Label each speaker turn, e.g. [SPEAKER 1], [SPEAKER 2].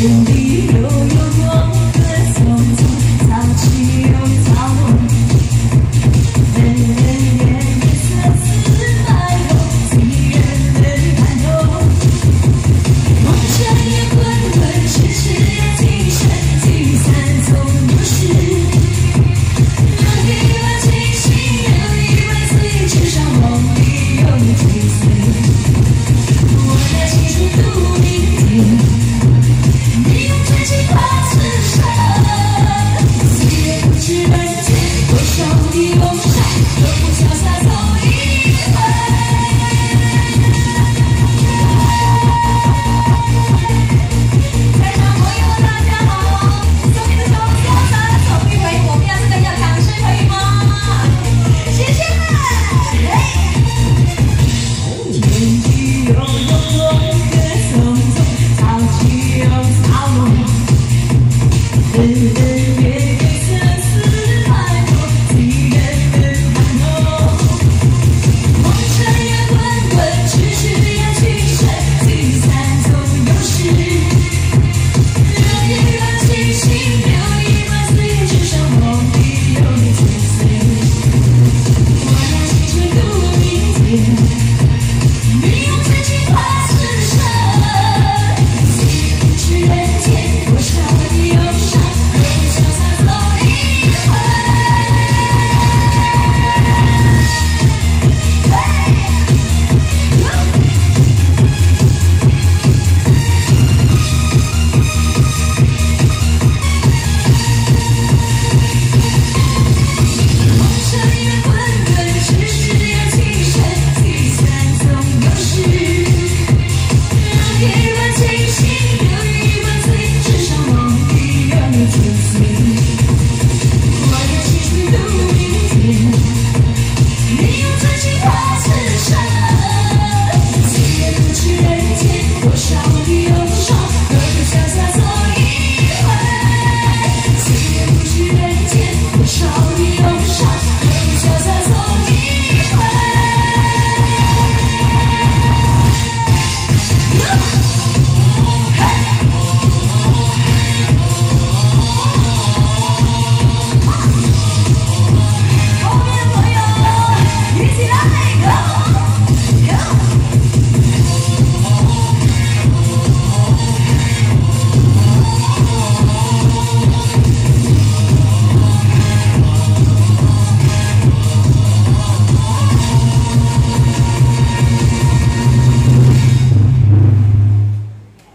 [SPEAKER 1] 眼里有月光